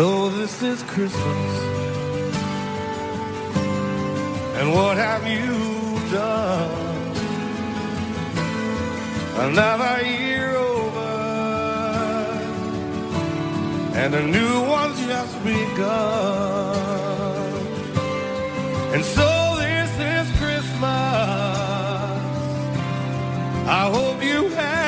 So this is Christmas. And what have you done? Another year over, and a new one's just begun. And so this is Christmas. I hope you have.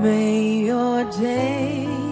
May your day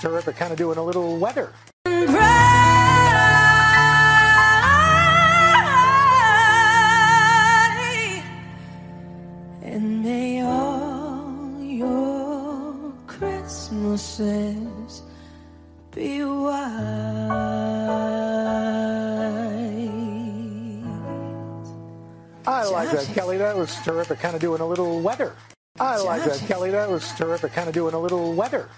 Terrific, kind of doing a little weather. And may all your Christmases be white. I like that, Kelly. That was terrific. Kind of doing a little weather. I like that, Kelly. That was terrific. Kind of doing a little weather.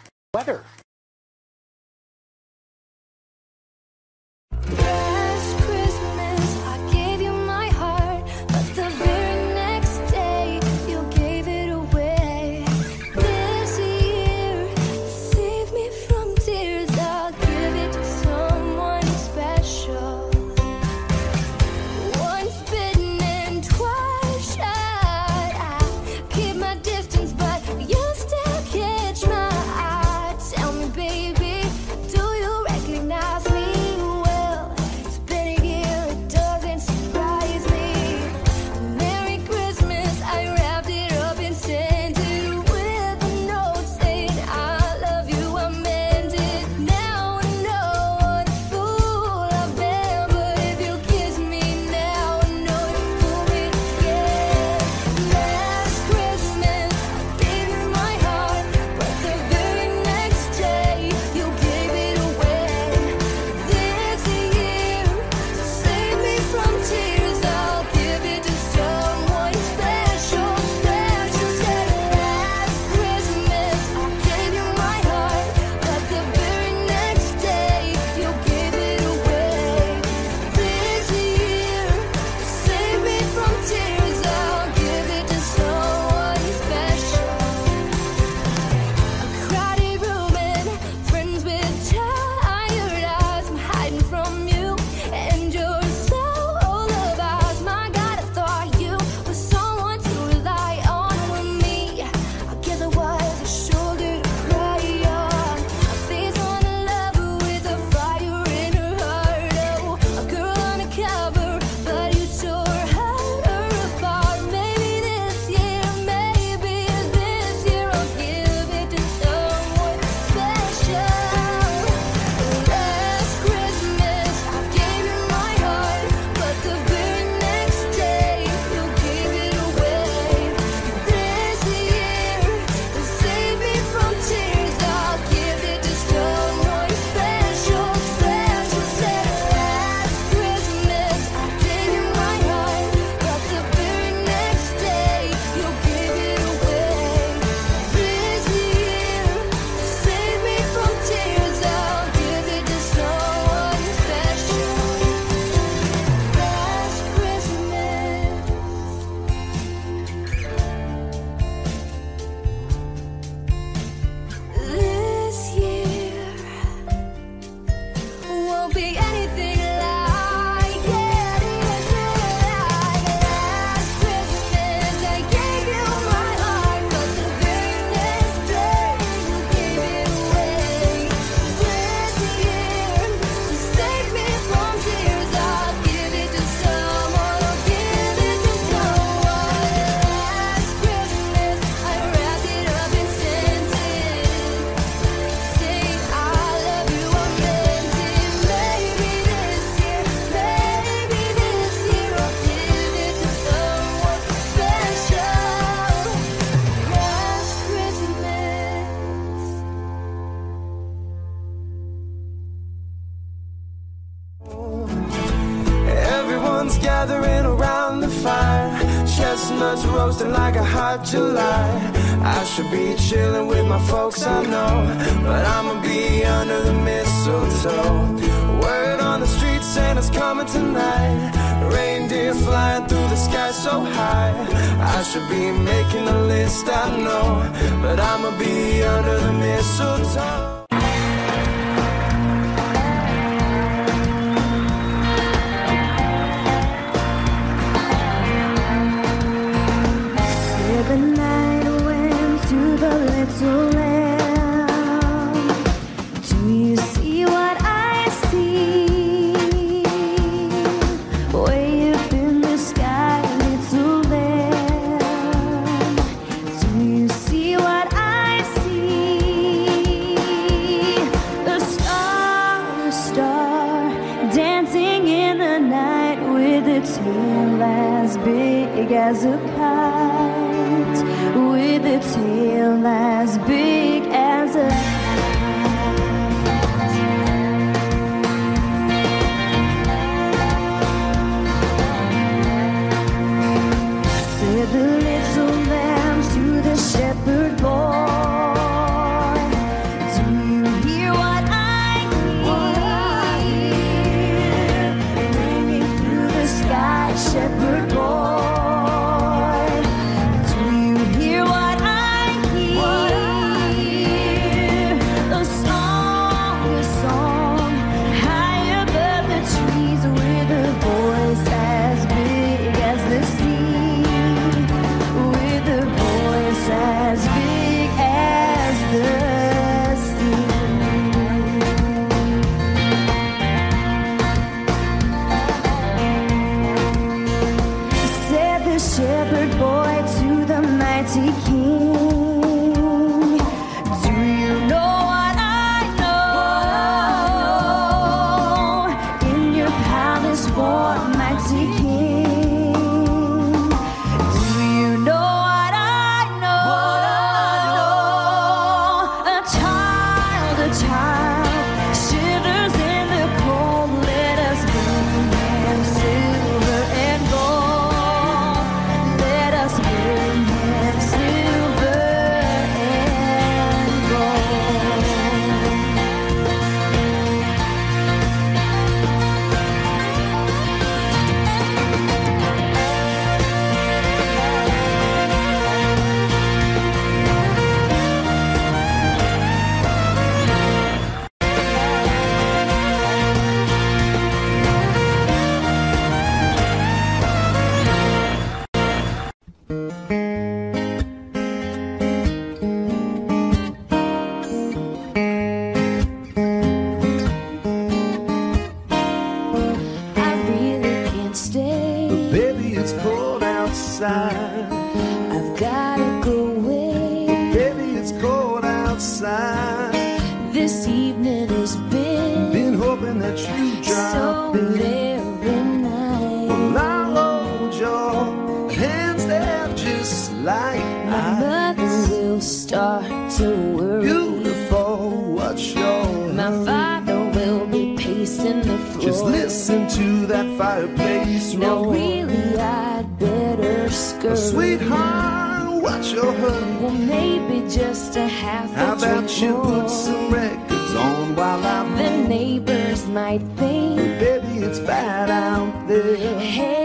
My mother will start to worry. Beautiful, what's your My hurry? father will be pacing the floor. Just listen to that fireplace roar. Now really, I'd better skirt. Oh, sweetheart, what's your hurry? Well, maybe just a half a How about you more. put some records on while I'm The neighbors might think, baby, it's bad out there. Hey,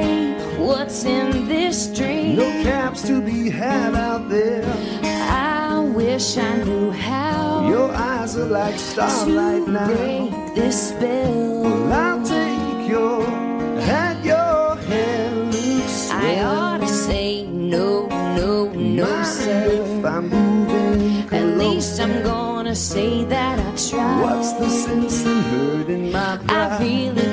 what's in this dream. No caps to be had out there. I wish I knew how. Your eyes are like starlight to now. Break this spell. Well, I'll take your hand, your hand looks. I ought to say no, no, no, Mind sir. If I'm moving. At least I'm gonna say that I tried. What's the sense in hurting my pride? I really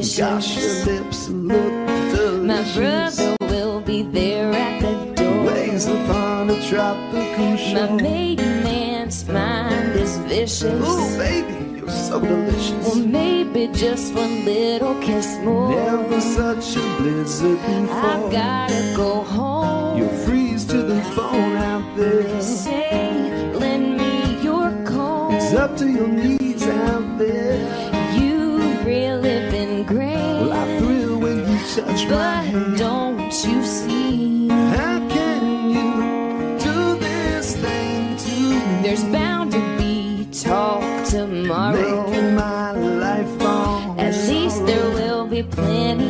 delicious. Gosh, your lips look delicious. My brother will be there at the door. Waves upon a tropical shore. My maiden man's mind is vicious. Ooh, baby, you're so delicious. Well, maybe just one little kiss more. Never such a blizzard before. I've gotta go home. You freeze to the bone out there. Say, lend me your coat. It's up to your knees out there. touch don't you see? How can you do this thing to me? There's bound to be talk tomorrow. Making my life long. At least there will be plenty.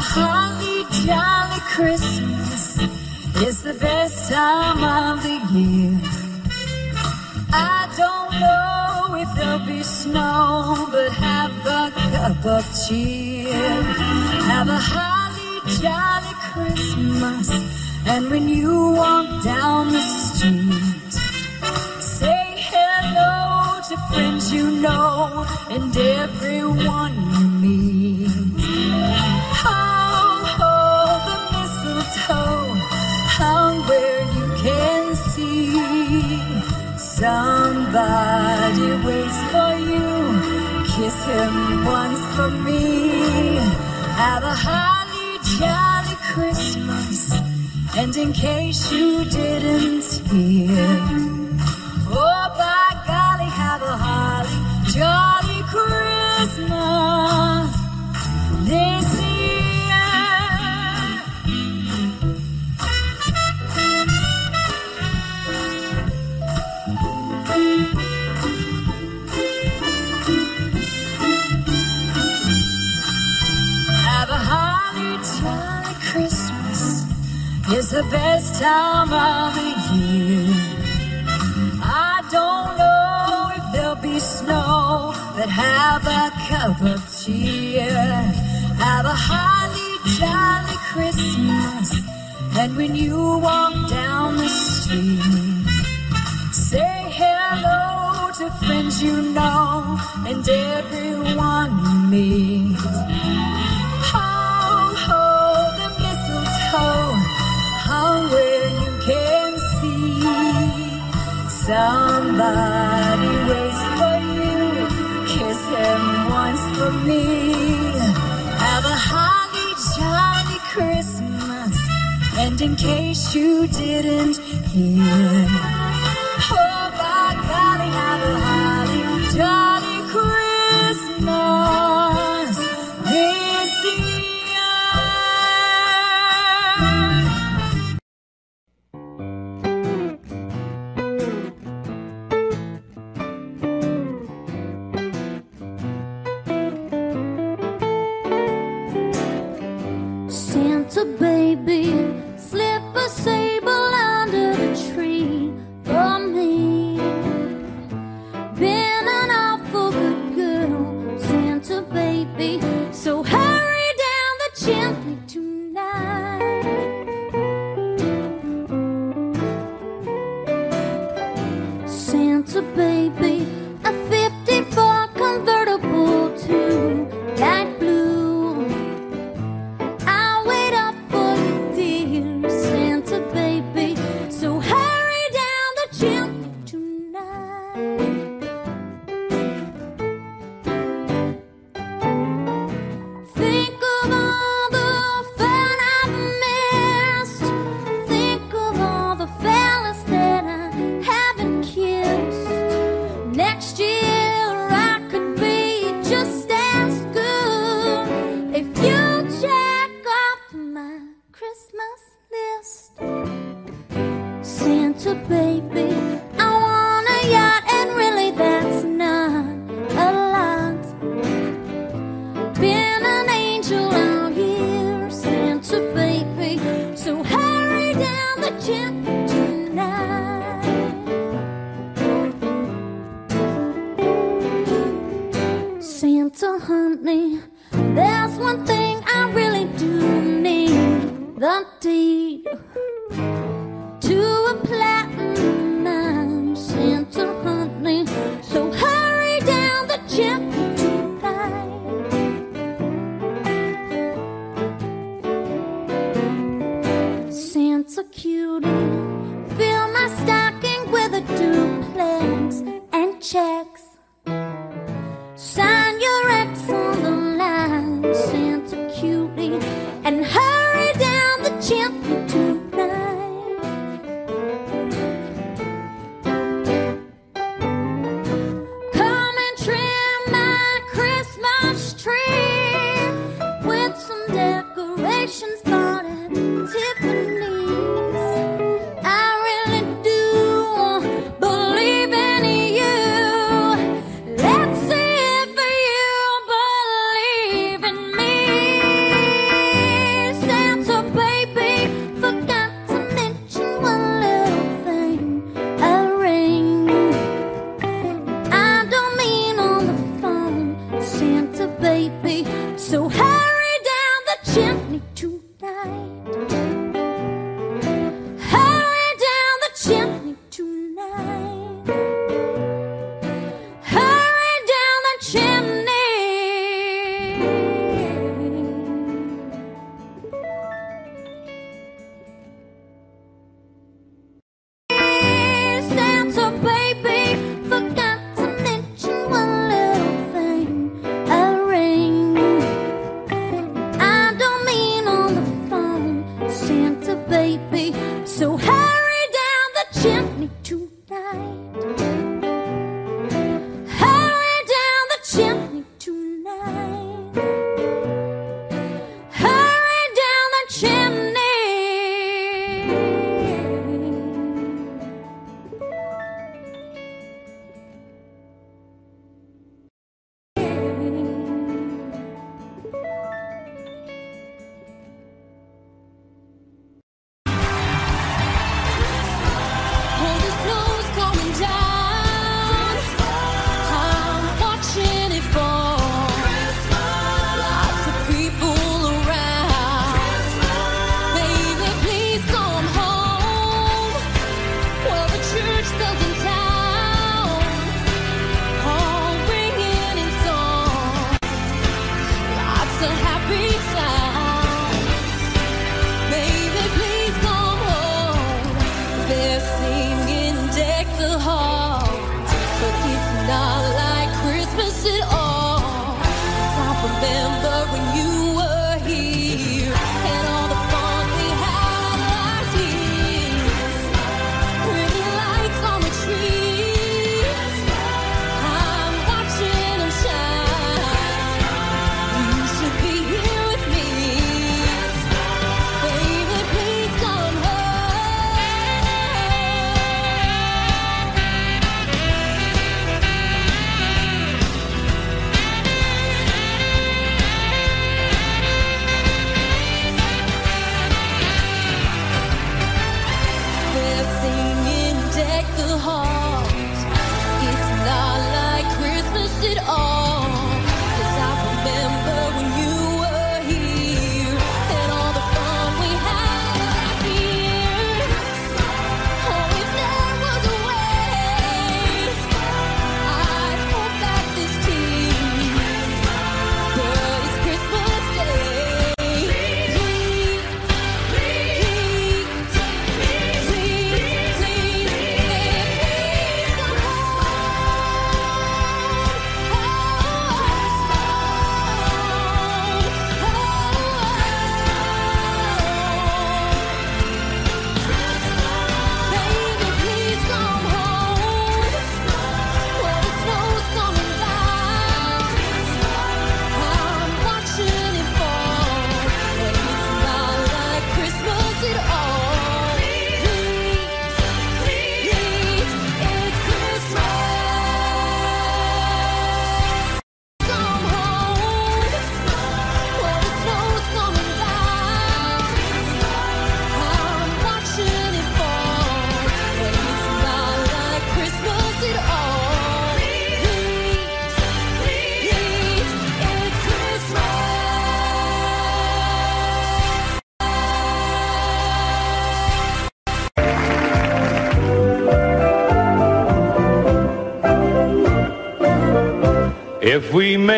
holly jolly Christmas is the best time of the year. I don't know if there'll be snow, but have a cup of cheer. Have a holly jolly Christmas, and when you walk down the street, say hello to friends you know and everyone One for me. Have a holly jolly Christmas. And in case you didn't hear. the best time of the year. I don't know if there'll be snow, but have a cup of cheer. Have a holly jolly Christmas. And when you walk down the street, say hello to friends you know and everyone you meet. Somebody waits for you. Kiss him once for me. Have a holly jolly Christmas. And in case you didn't hear.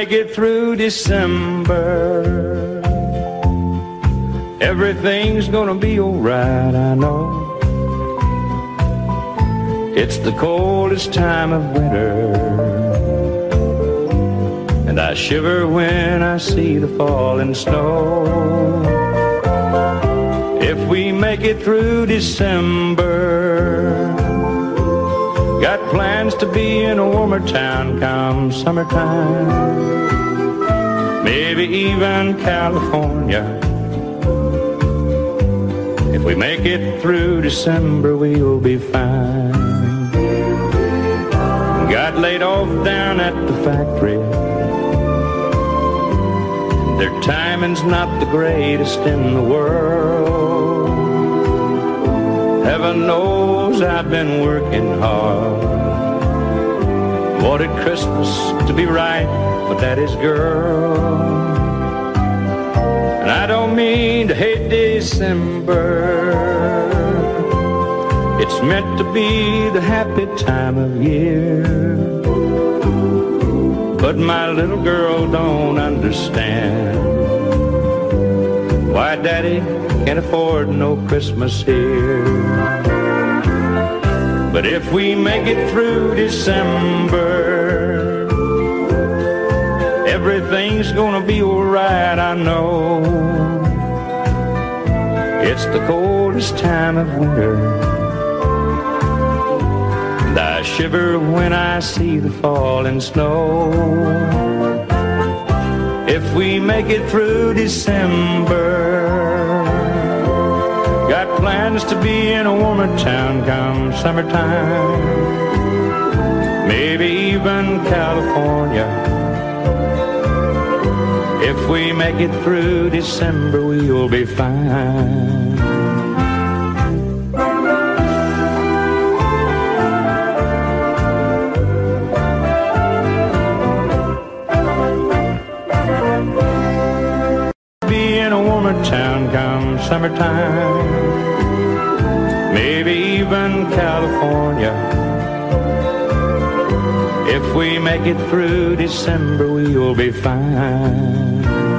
Make it through December, everything's gonna be alright, I know. It's the coldest time of winter, and I shiver when I see the falling snow. If we make it through December, Got plans to be in a warmer town come summertime. Maybe even California. If we make it through December, we'll be fine. Got laid off down at the factory. Their timing's not the greatest in the world. Heaven knows I've been working hard. Wanted Christmas to be right for Daddy's girl. And I don't mean to hate December. It's meant to be the happy time of year. But my little girl don't understand why Daddy can't afford no Christmas here. But if we make it through December, everything's gonna be alright, I know. It's the coldest time of winter, and I shiver when I see the falling snow. If we make it through December, plans to be in a warmer town come summertime. Maybe even California. If we make it through December, we'll be fine. Be in a warmer town come summertime. Make it through December, we'll be fine.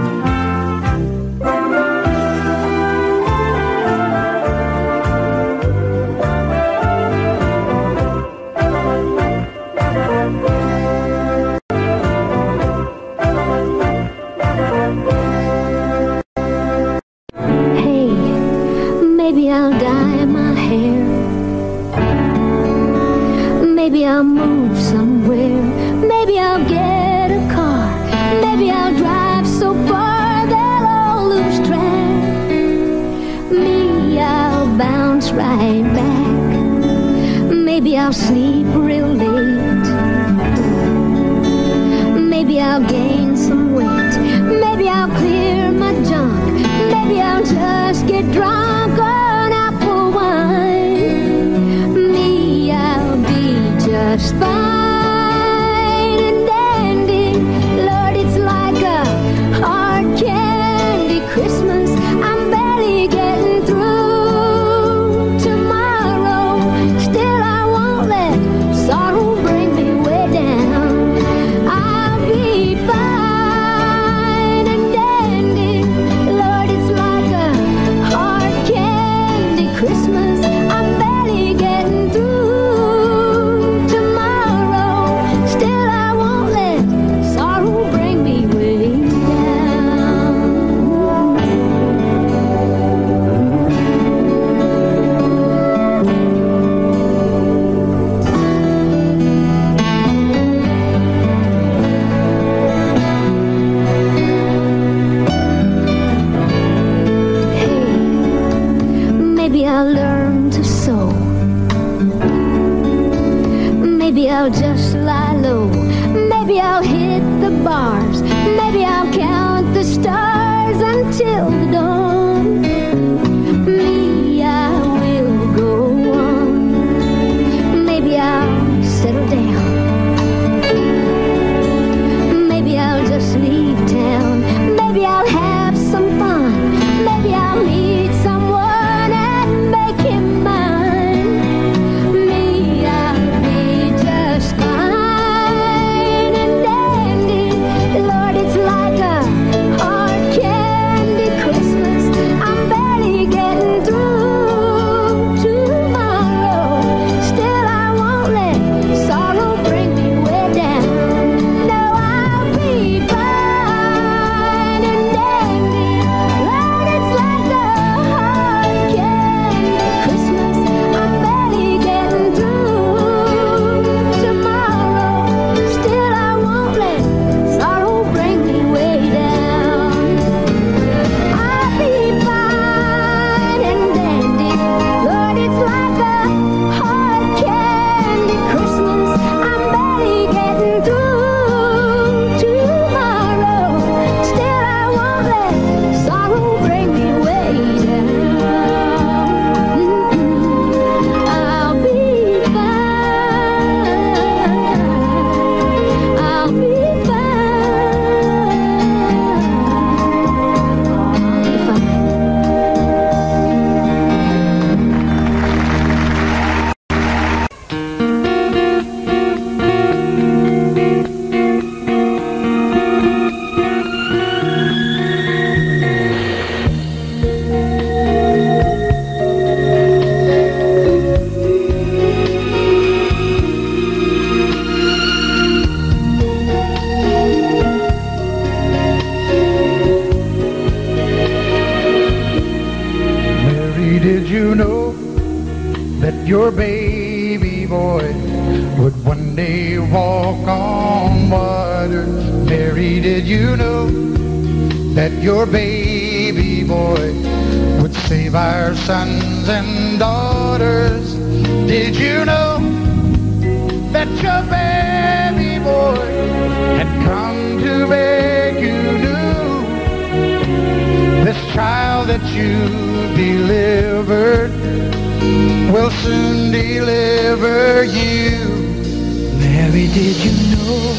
know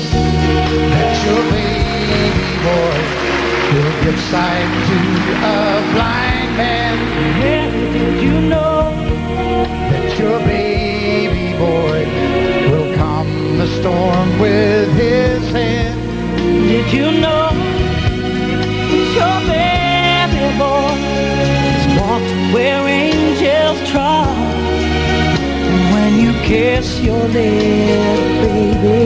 that your baby boy will give sight to a blind man. Little did you know that your baby boy will calm the storm with his hand. Did you know that your baby boy is walked where kiss your lips, baby.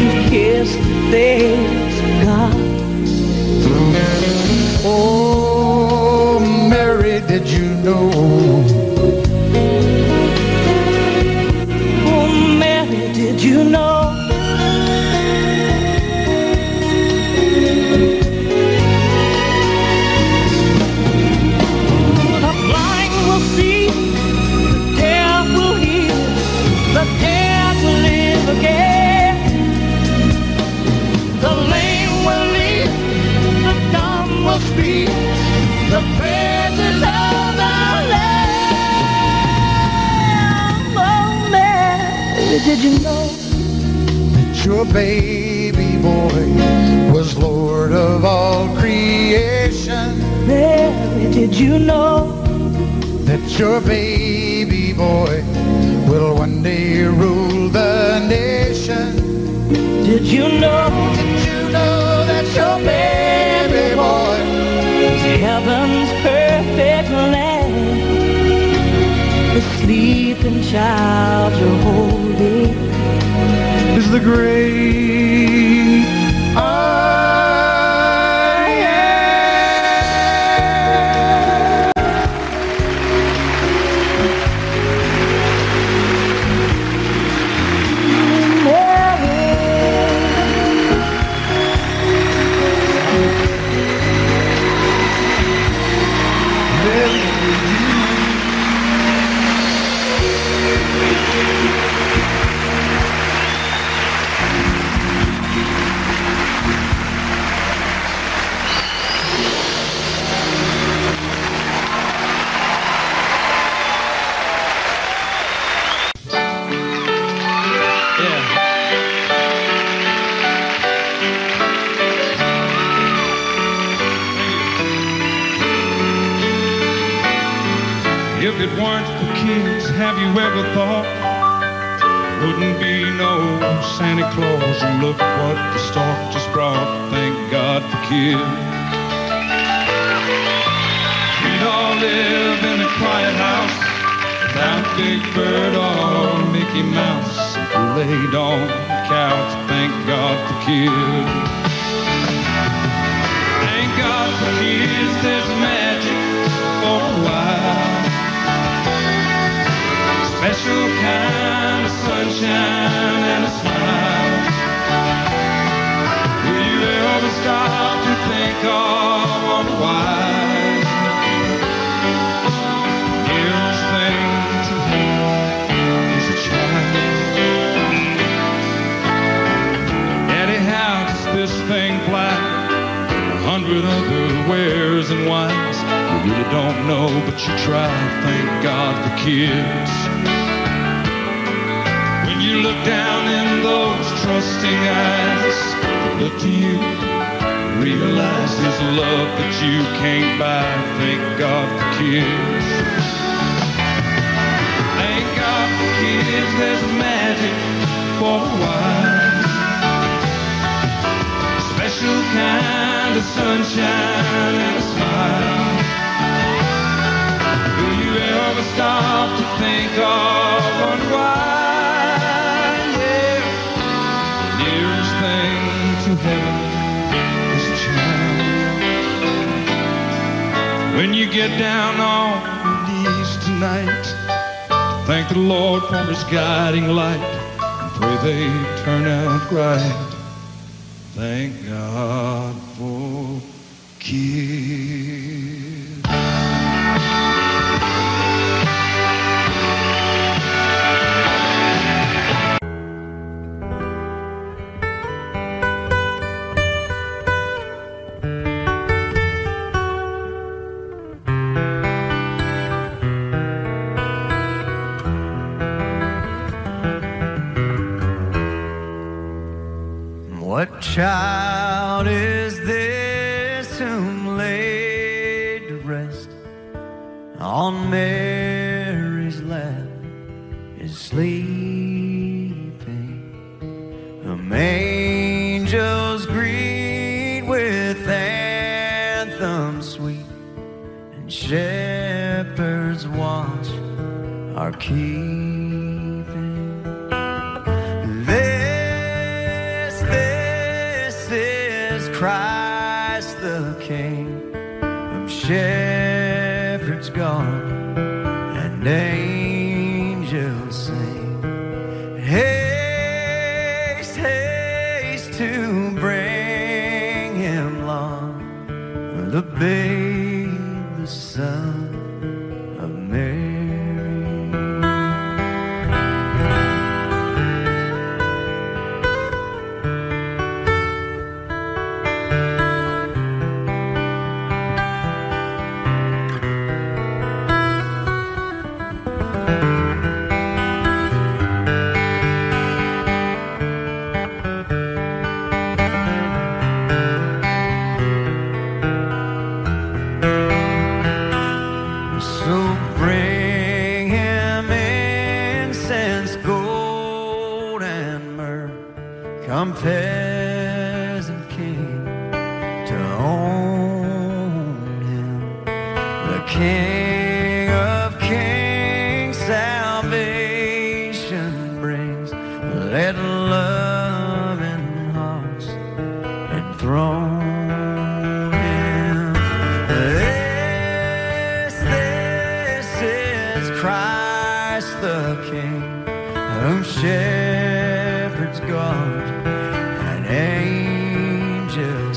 You kiss the things God. Oh, Mary, did you know? Baby boy was Lord of all creation. Mary, did you know that your baby boy will one day rule the nation? Did you know? Did you know that your baby boy is heaven's perfect land? Sleeping child you're holding is the great have you ever thought wouldn't be no Santa Claus? And look what the stork just brought. Thank God for kids. We'd all live in a quiet house without Big Bird or Mickey Mouse. Laid on the couch. Thank God for kids. Thank God for kids. There's Special kind of sunshine and a smile. Will you ever stop to think of why? Nearest thing to is a. Daddy, how does this thing fly? A hundred other wares and wines. You really don't know, but you try. Thank God for kids. Trusting eyes, look to you, realize there's love that you can't buy. Thank God for kids. Thank God for kids, there's magic for a while. Special kind of sunshine and a smile. Will you ever stop to think of why? To heaven is a child. When you get down on your knees tonight, thank the Lord for His guiding light. And pray they turn out right. Thank child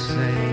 angels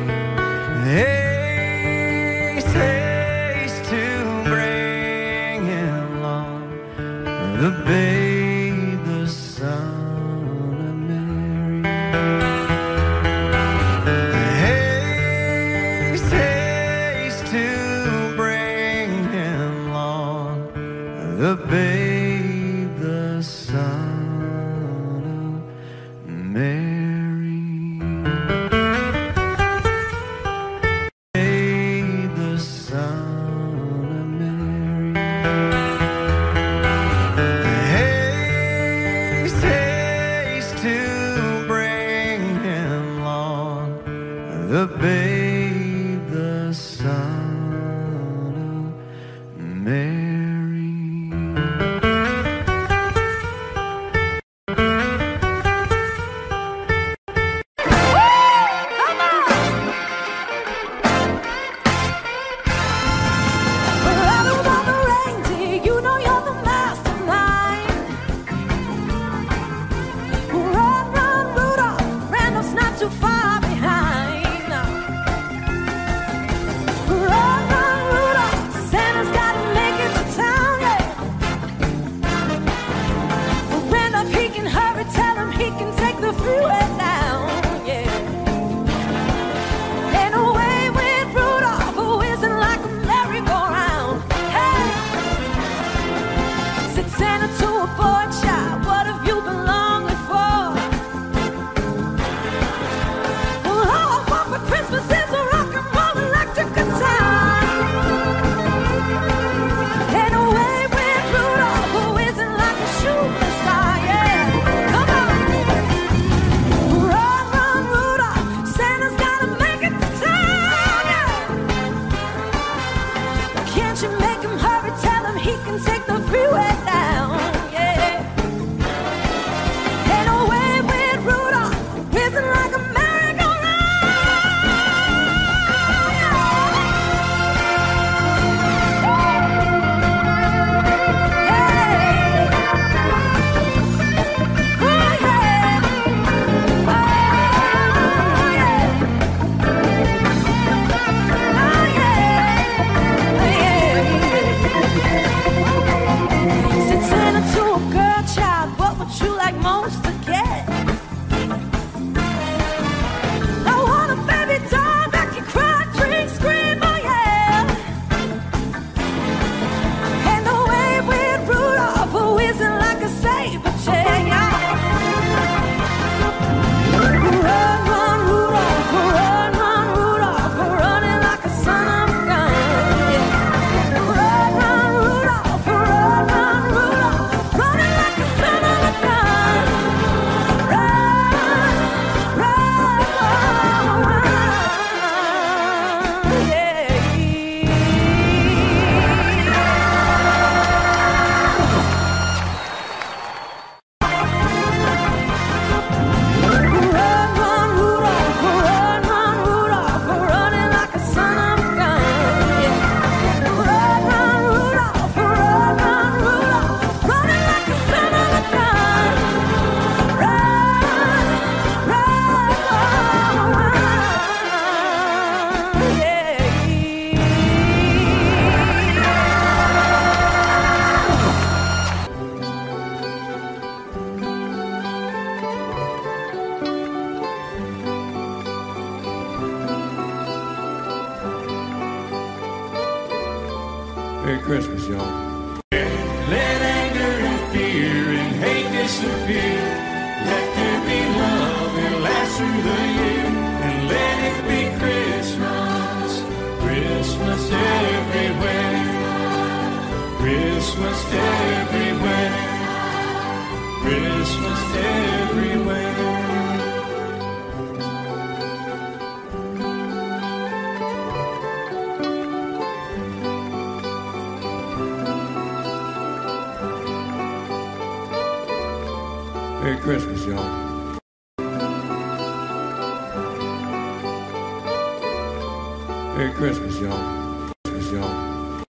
Merry Christmas, y'all. Christmas, y'all.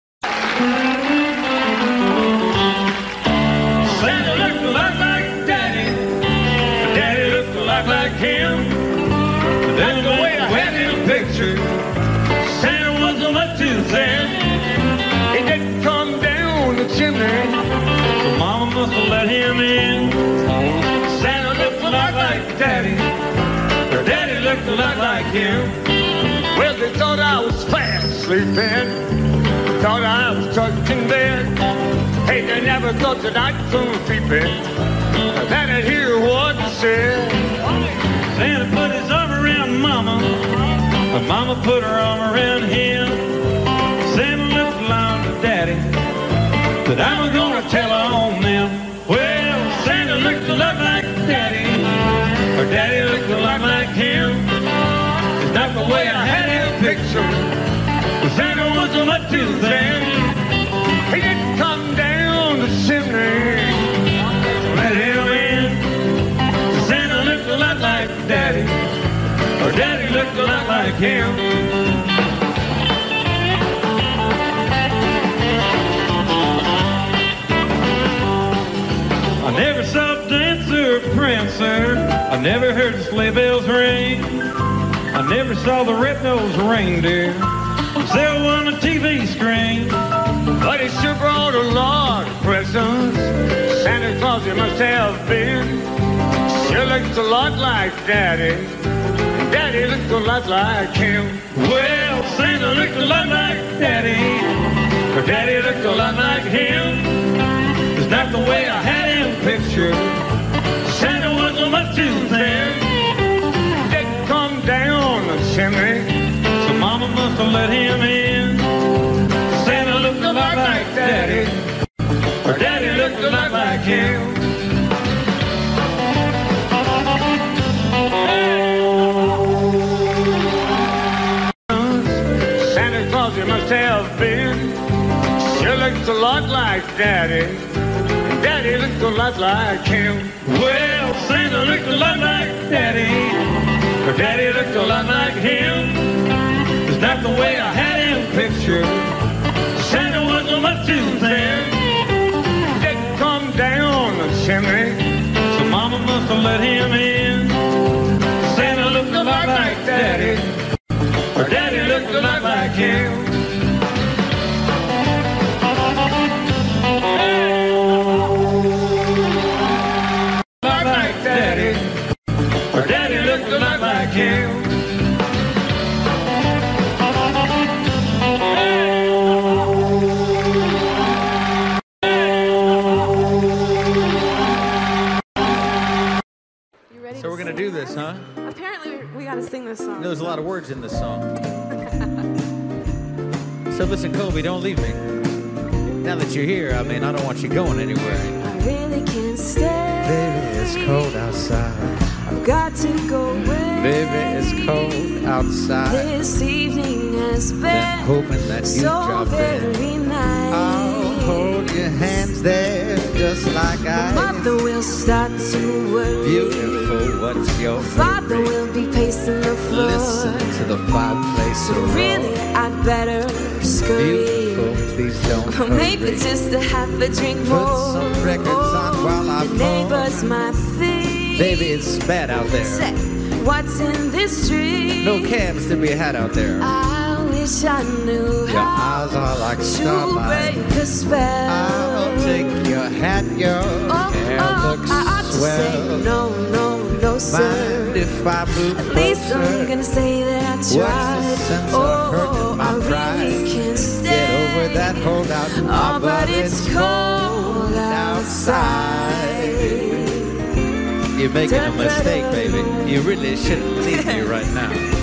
Santa looked a lot like Daddy. Daddy looked a lot like him. That's the way I. Santa wasn't much. He didn't come down the chimney. So Mama must have let him in. Santa looked a lot like Daddy. Daddy looked a lot like him. Sleeping. Thought I was in bed. Hey, they never thought that I'd come creeping. Then I'd hear what they said. Santa put his arm around Mama. But Mama put her arm around him. Santa looked along to Daddy. But I'm gonna tell on them. Well, Santa looked a lot like Daddy. Or Daddy looked a lot like him. It's not the way I had him pictured. A much thin. He didn't come down the chimney. Let him in. Santa looked a lot like Daddy. Or Daddy looked a lot like him. I never saw a dancer or prancer. I never heard the sleigh bells ring. I never saw the red-nosed reindeer sail on a TV screen. But he sure brought a lot of presents. Santa Claus he must have been. Sure looks a lot like Daddy. Daddy looked a lot like him. Well, Santa looked a lot like Daddy. But Daddy looked a lot like him. It's not the way I had him pictured. Santa wasn't much too thin. Didn't come down the chimney. Mama let him in. Santa looked a lot like Daddy. Or Daddy looked a lot like him. Santa Claus he must have been. Sure looks a lot like Daddy. Daddy looked a lot like him. Well, Santa looked a lot like Daddy. Daddy looked a lot like him. It's not the way I had him pictured. Santa wasn't much too thin. Didn't come down the chimney. So Mama must have let him in. Santa looked a lot like Daddy. Or Daddy looked a lot like him. This song. There's a lot of words in this song. So listen, Kobe, don't leave me. Now that you're here, I mean, I don't want you going anywhere. I really can't stay. Baby, it's cold outside. I've got to go away. Baby, it's cold outside. This evening has been hoping that you so drop in. very nice. I'll hold your hands there just like I Mother will start to worry. Beautiful, what's your Father will be pacing the floor. Listen to the fireplace So really, I'd better scurry. Beautiful, please don't Or maybe hurry. just to have a drink Put more. some records on oh, while I The neighbors my think. Baby, it's bad out there. Say, what's in this tree? No cabs to be had out there. I wish I knew Your eyes are like to starlight. break a spell. I'll take your hat, your Oh, hair oh, looks I ought to say no, no, no, sir. Mind if I move At least I'm gonna say that I What's tried. the sense oh, of hurting my I really can't stay. Get over that holdout. Oh, but it's cold outside. You're making a mistake, baby. You really shouldn't leave me right now.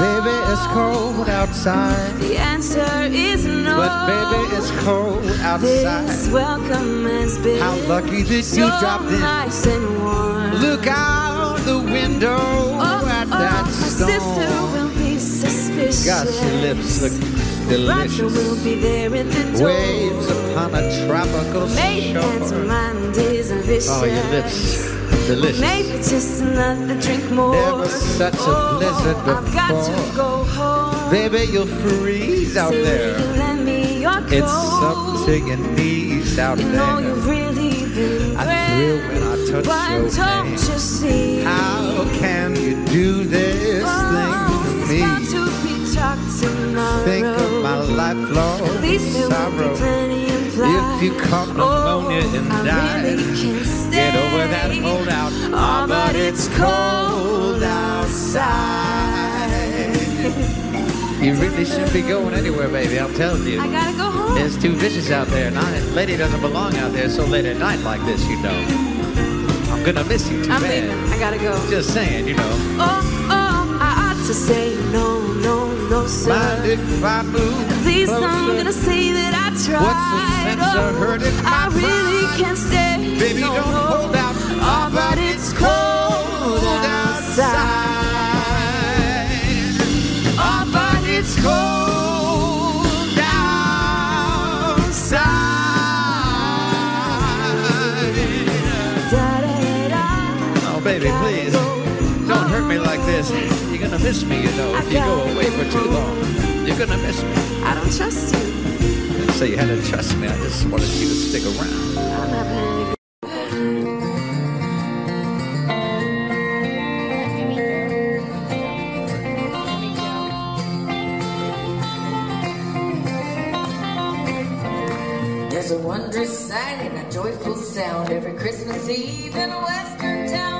Baby, it's cold outside. The answer is no. But baby, it's cold outside. This welcome has been How lucky that so you dropped in. nice and warm. Look out the window oh, at oh, that my sister will be suspicious. Gosh, your lips look delicious. will be there at the door. Waves upon a tropical that's shore. mine days are vicious. Oh, your lips, delicious. Maybe just another drink more. Never such a Oh, blizzard I've got to go home. Baby, you'll freeze out Say, there. you lend me your coat? It's up to your knees out You know you've there. really been I thrill when I touch But your don't you see? How can you do this oh, thing to me? Got to be. Think of my lifelong At least there will sorrow. If you caught pneumonia oh, and I died, really get over that holdout. Oh, ah, but it's cold outside. You really shouldn't be going anywhere, baby. I'm telling you. I gotta go home. It's too vicious out there. Not, lady doesn't belong out there so late at night like this, you know. I'm gonna miss you too I'm bad. leaving. I gotta go. Just saying, you know. Oh, oh, I ought to say no, no, no, sir. Mind if I move At least I'm gonna say that I tried. What's of Oh, my I really pride? can't stay. Baby, no, don't no. hold out. Oh, but it's cold outside. Oh, but it's cold outside. Oh, baby, please. Don't hurt me like this. You're gonna miss me, you know. If you go away for too long, you're gonna miss me. I don't trust you. Say you had to trust me. I just wanted you to stick around. There's a wondrous sight and a joyful sound every Christmas Eve in a western town.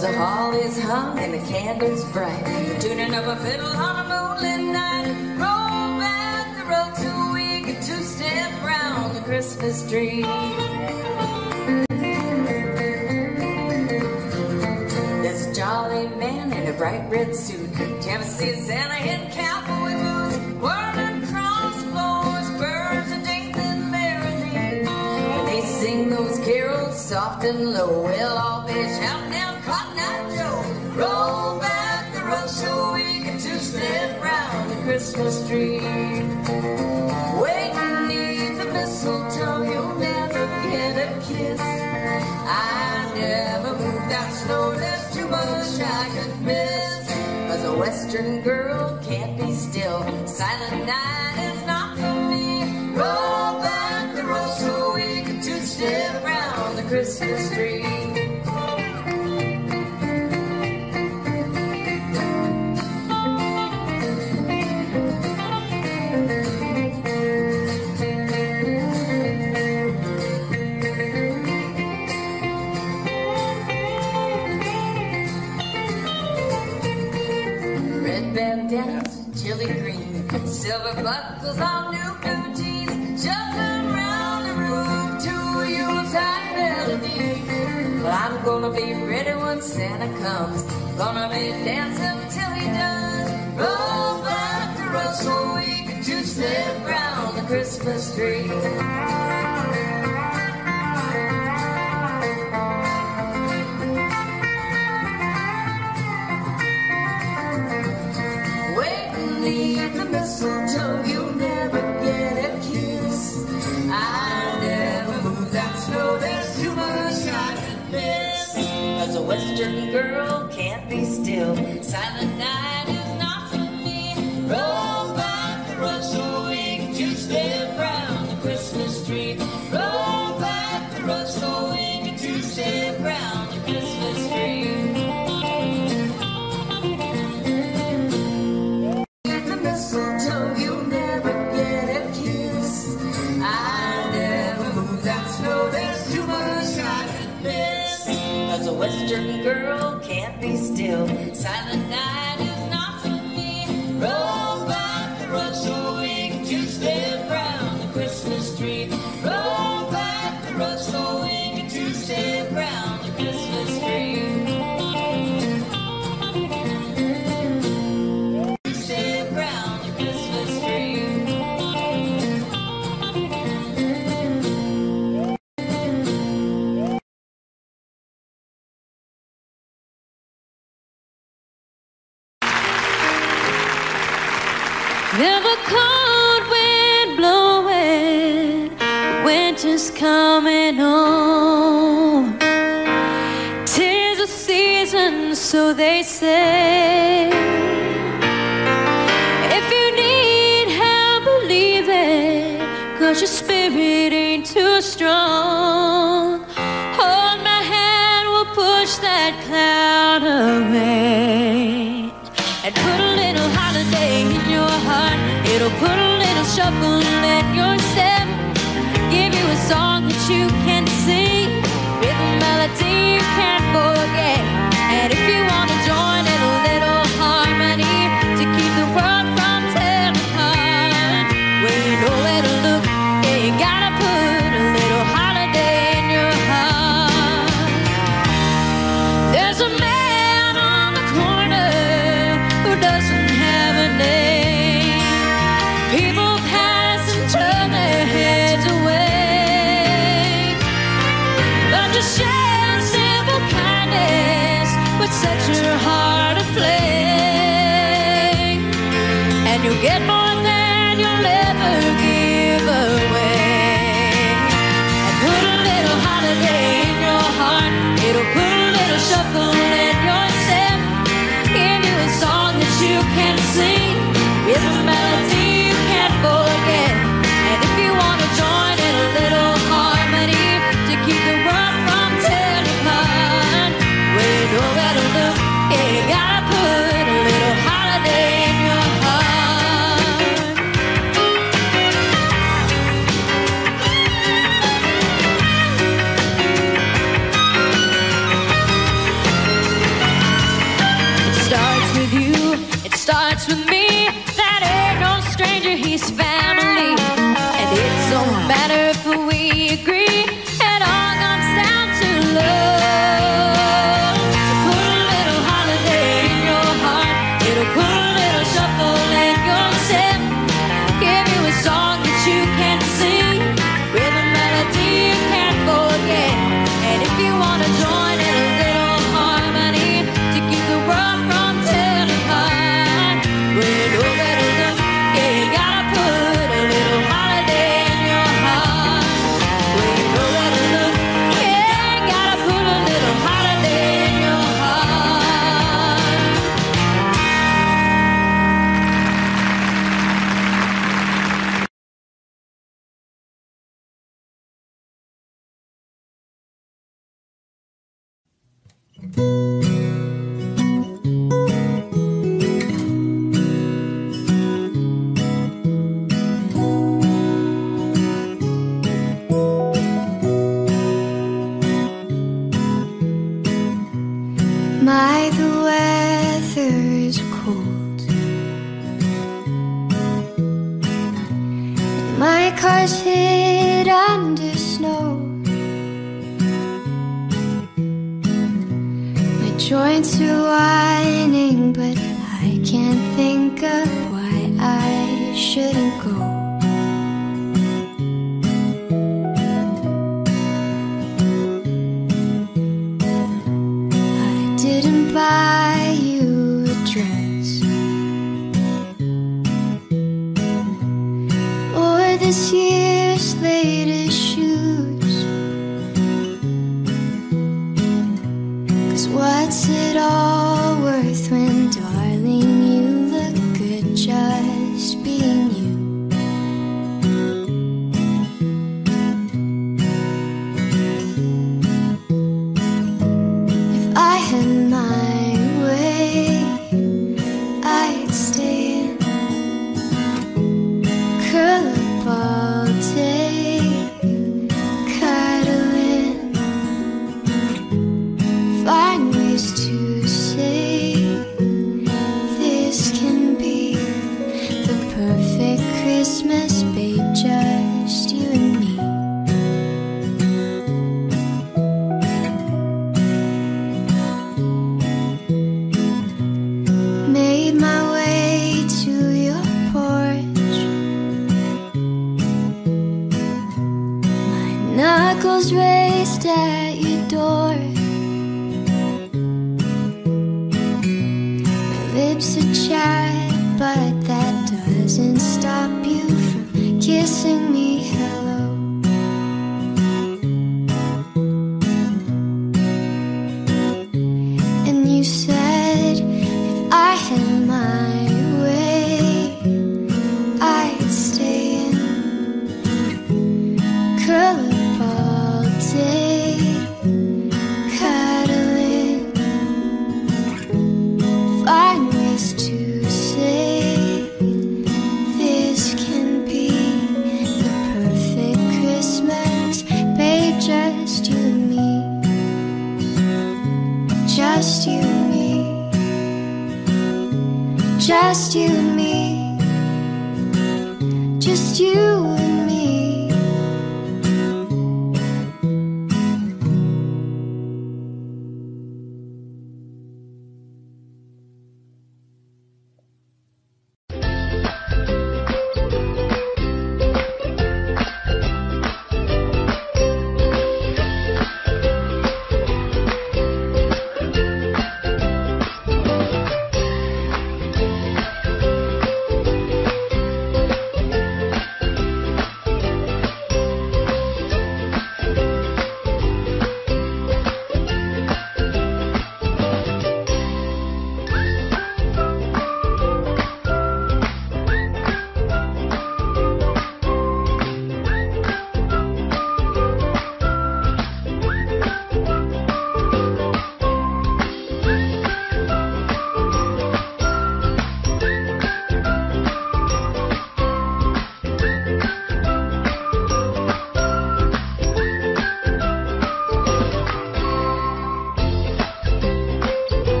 The is hung and the candles bright. The tuning of a fiddle on a moonlit night. Roll back the road so we can two-step round the Christmas tree. There's a jolly man in a bright red suit. Tennessee Santa in gonna be dancing till he does. Roll back the so we can two-step round the Christmas tree. The mistletoe, you'll never get a kiss. I never move that there's too much I miss. Cause a western girl